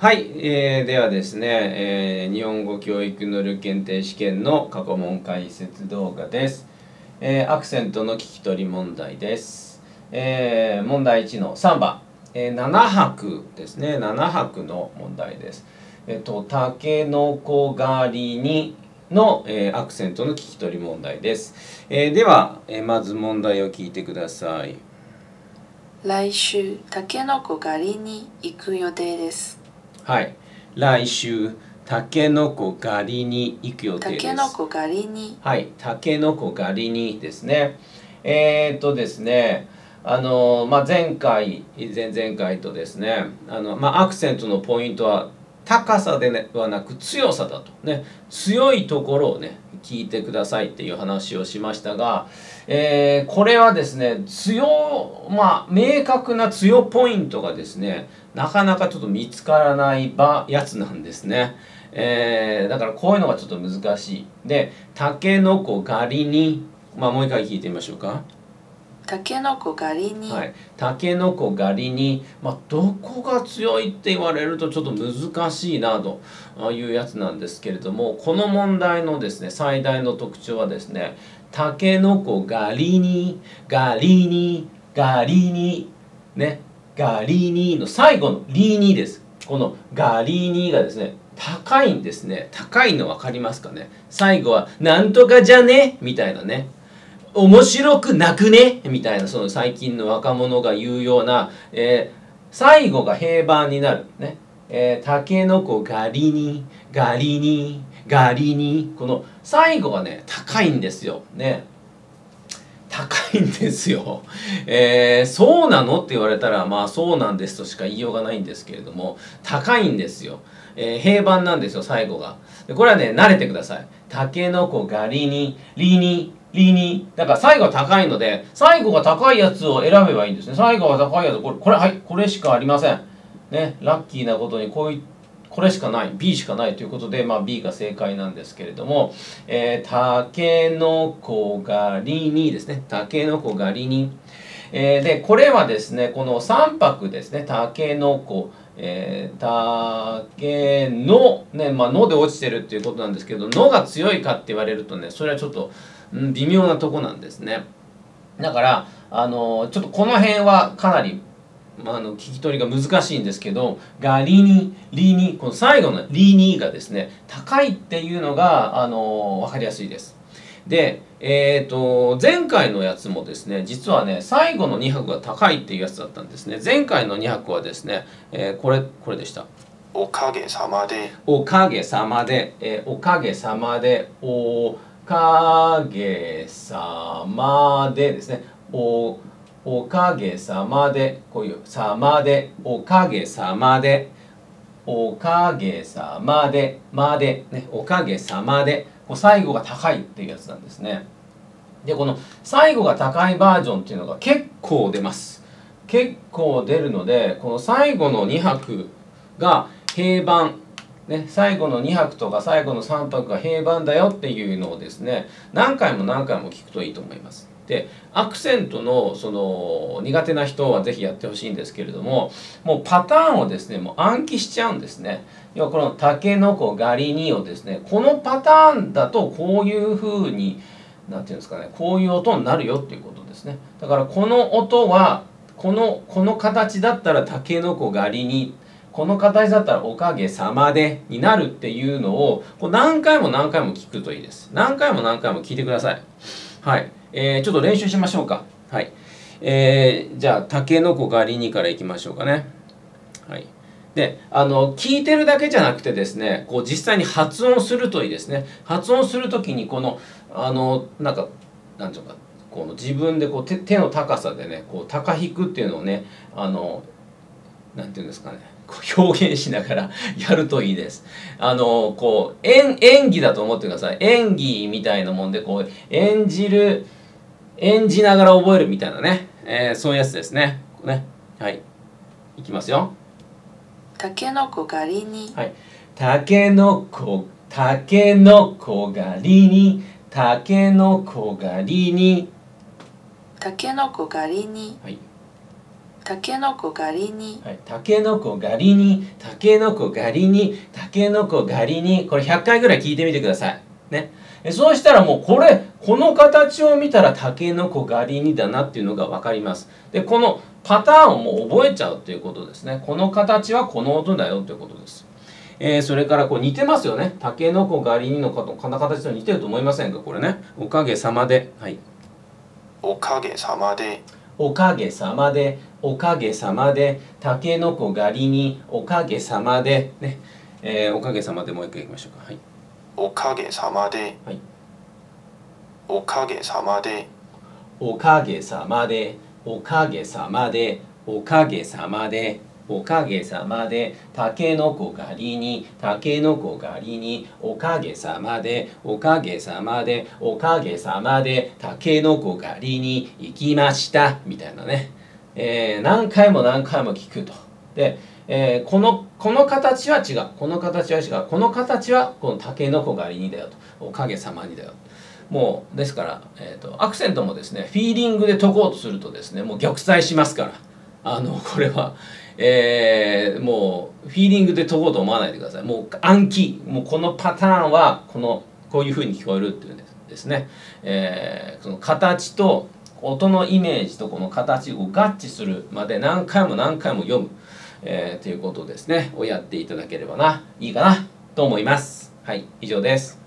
はい、えー、ではですね、えー、日本語教育能力検定試験の過去問解説動画です、えー、アクセントの聞き取り問題です、えー、問題1の3番、えー、7拍ですね。7拍の問題です。えっ、とたけのこ狩りにの、えー、アクセントの聞き取り問題です、えー、では、えー、まず問題を聞いてください。来週たけのこ狩りに行く予定です。はい。来週たけのこ狩りに行く予定です。たけのこ狩りに。はい。たけのこ狩りにですね。えー、っとですねあのまあ、前回前々回とですねあの、まあ、アクセントのポイントは高さではなく強さだとね強いところをね聞いてくださいっていう話をしましたが、えー、これはですね強まあ明確な強ポイントがですねなかなかちょっと見つからないばやつなんですね。えー、だからこういうのがちょっと難しい。で、たけのこ狩りに、まあもう一回聞いてみましょうか。たけのこ狩りに、はい、たけのこ狩りに、まあ、どこが強いって言われるとちょっと難しいなというやつなんですけれどもこの問題のですね最大の特徴はですねたけのこ狩りに狩りに狩りにねガリニの最後のリーニーです。このガリニがですね、高いんですね。高いの分かりますかね？最後は、なんとかじゃね？みたいなね。面白くなくね？みたいな、その最近の若者が言うような、えー、最後が平板になる。ね。えー、タケノコガリニ、ガリニ、ガリニ。この最後がね、高いんですよ。ね。高いんですよ。えー、そうなの？って言われたらまあそうなんですとしか言いようがないんですけれども高いんですよ。えー、平板なんですよ最後が。これはね慣れてください。たけのこがりにりにりにだから最後は高いので最後が高いやつを選べばいいんですね。最後が高いやつこれこれはいこれしかありません。ねラッキーなことにこういったこれしかない B しかないということで、まあ、B が正解なんですけれども、えー、たけのこ狩りにですねたけのこ狩りに、えー、でこれはですねこの3拍ですねたけのこえー、たけの、ね、まあ、ので落ちてるっていうことなんですけど、のが強いかって言われるとね、それはちょっと、微妙なとこなんですね。だから、あのちょっとこの辺はかなりまあ、あの聞き取りが難しいんですけどがリにリにこの最後のリにがですね高いっていうのがあの分かりやすいです。で、えーと、前回のやつもですね実はね最後の2拍が高いっていうやつだったんですね前回の2拍はですね、えー、これこれでしたおかげさまでおかげさまで、えー、おかげさまでおかげさまでですねおおかげさまでこういう「さまで」「おかげさまで」「おかげさまで」「まで」ね「おかげさまで」こう最後が高いっていうやつなんですね。でこの最後が高いバージョンっていうのが結構出ます。結構出るのでこの最後の2拍が平板ね、最後の2拍とか最後の3拍が平板だよっていうのをですね何回も何回も聞くといいと思います。でアクセントのその苦手な人は是非やってほしいんですけれどももうパターンをですねもう暗記しちゃうんですね。要はこの「たけのこ狩りに」をですねこのパターンだとこういうふうに何て言うんですかねこういう音になるよっていうことですね。だからこの音はこのこの形だったら「たけのこ狩りに」この形だったら「おかげさまで」になるっていうのをこう何回も何回も聞くといいです。何回も何回も聞いてください。はい。えー、ちょっと練習しましょうか。はい。えー、じゃあ、たけのこ狩りにからいきましょうかね。はい。で、あの、聞いてるだけじゃなくてですね、こう実際に発音するといいですね。発音するときに、この、あの、なんか、なんていうか、この自分でこう手手の高さでね、こう高引くっていうのをね、あの、なんていうんですかね。表現しながら やるといいです。あの、こう、演演技だと思ってください。演技みたいなもんで、こう、演じる、演じながら覚えるみたいなね、えー、そういうやつですね。ねはい。いきますよ。たけのこ狩りに。はい。たけのこ、たけのこ狩りに、たけのこ狩りに。たけのこ狩りに。はい。たけのこ狩りにはい、たけのこ狩りに、たけのこ狩りに、たけのこ狩りに、これ100回ぐらい聞いてみてください。ね。えそうしたらもうこれ、この形を見たらたけのこ狩りにだなっていうのが分かります。で、このパターンをもう覚えちゃうっていうことですね。この形はこの音だよっていうことです。えーそれからこう似てますよね。たけのこ狩りにのかとこんな形と似てると思いませんか？これね。おかげさまで。はい。おかげさまでおかげさまで、おかげさまで、たけのこ狩りに、おかげさまで、ね、えーおかげさまでもう一回いきましょうか。はい。おかげさまで。はい。おかげさまで。おかげさまで、おかげさまで、おかげさまで、おかげさまで、たけのこ狩りに、たけのこ狩りに、おかげさまで、おかげさまで、おかげさまで、たけのこ狩りに行きました、みたいなね。えー何回も何回も聞くと。で、えーこのこの形は違う。この形は違う。この形はこのたけのこ狩りにだよと。おかげさまにだよもうですから、えー、とアクセントもですねフィーリングで解こうとするとですねもう玉砕しますから。あのこれは、えーもうフィーリングで解こうと思わないでください。もう暗記。もうこのパターンはこのこういうふうに聞こえるっていうんですね、えーその形と音のイメージとこの形を合致するまで何回も何回も読む、えーということですね。をやっていただければな。いいかなと思います。はい以上です。